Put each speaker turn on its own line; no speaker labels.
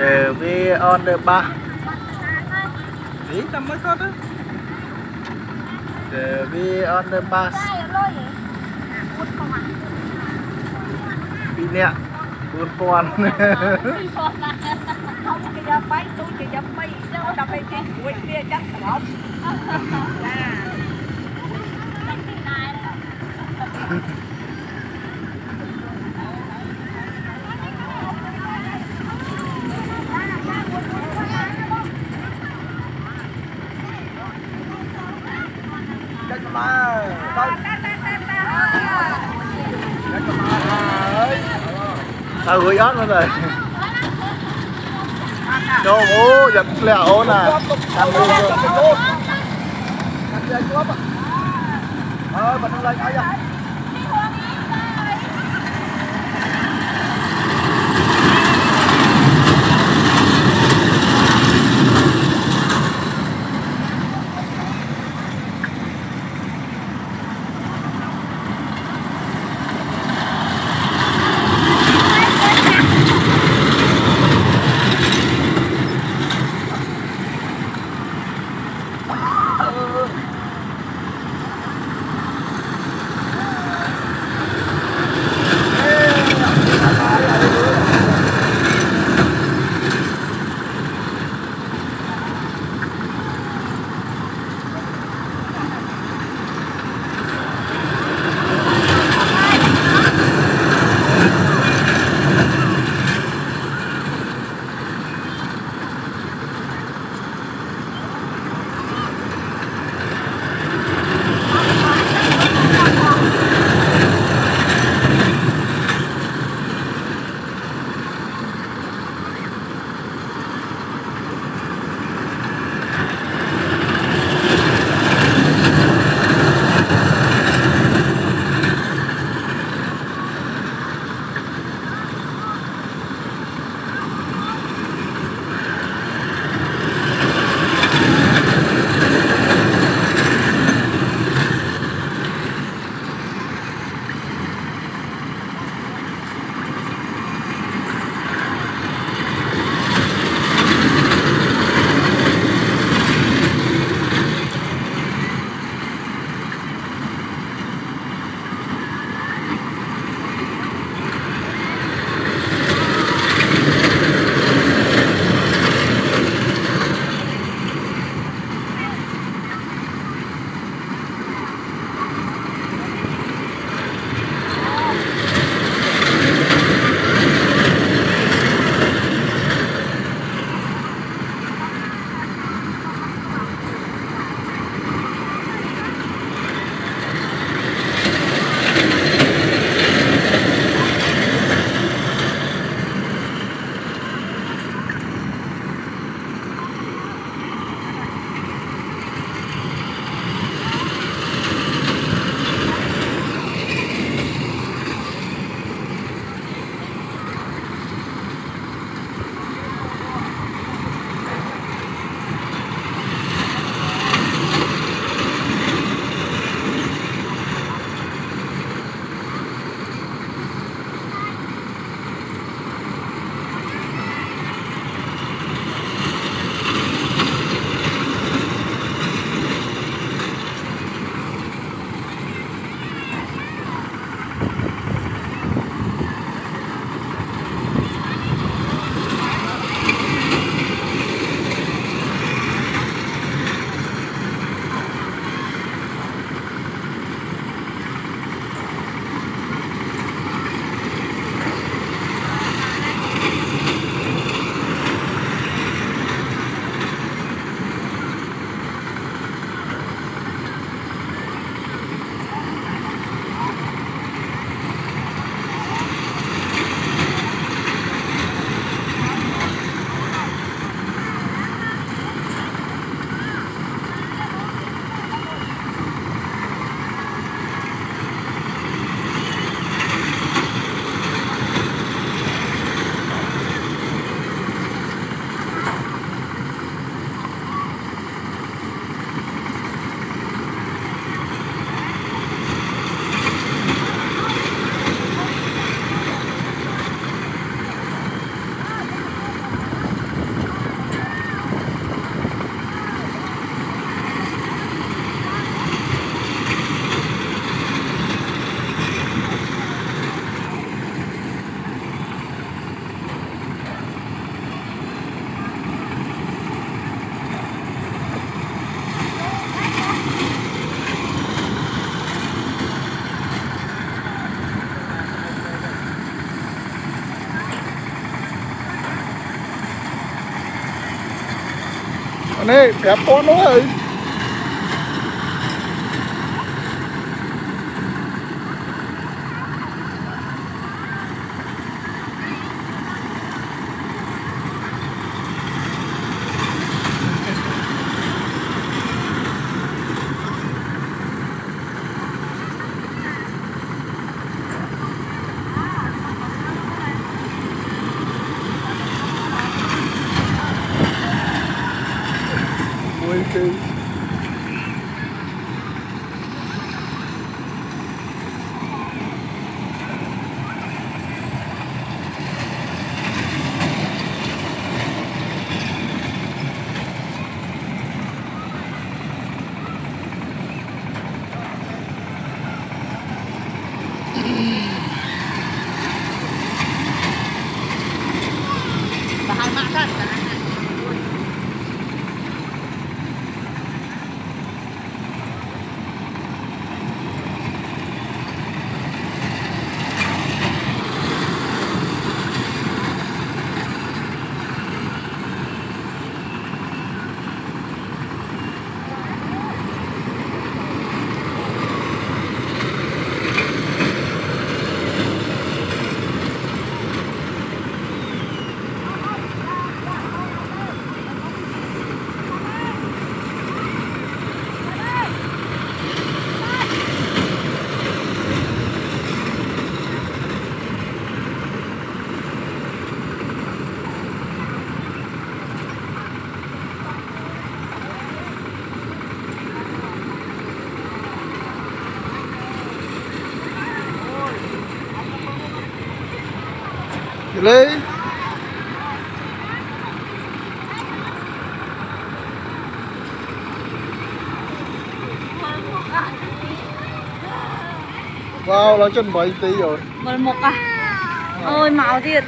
giờ về on the bar đi tầm mới có đó giờ về on the bar bị nẹt buồn buồn យក
បាយទូចយកបាយយកដើម្បីគេរួចគ្នាចាក់ត្រប់ណា ơi
Tao gửi nữa rồi. Đồ bố giật lẹo nè Ăn đi rồi Ờ, mình lên ai and hey, have fun away. الكيس Bahar makan, bahar makan. Lấy Wow, nó chân mấy tí rồi
11 à. Ôi màu thiệt.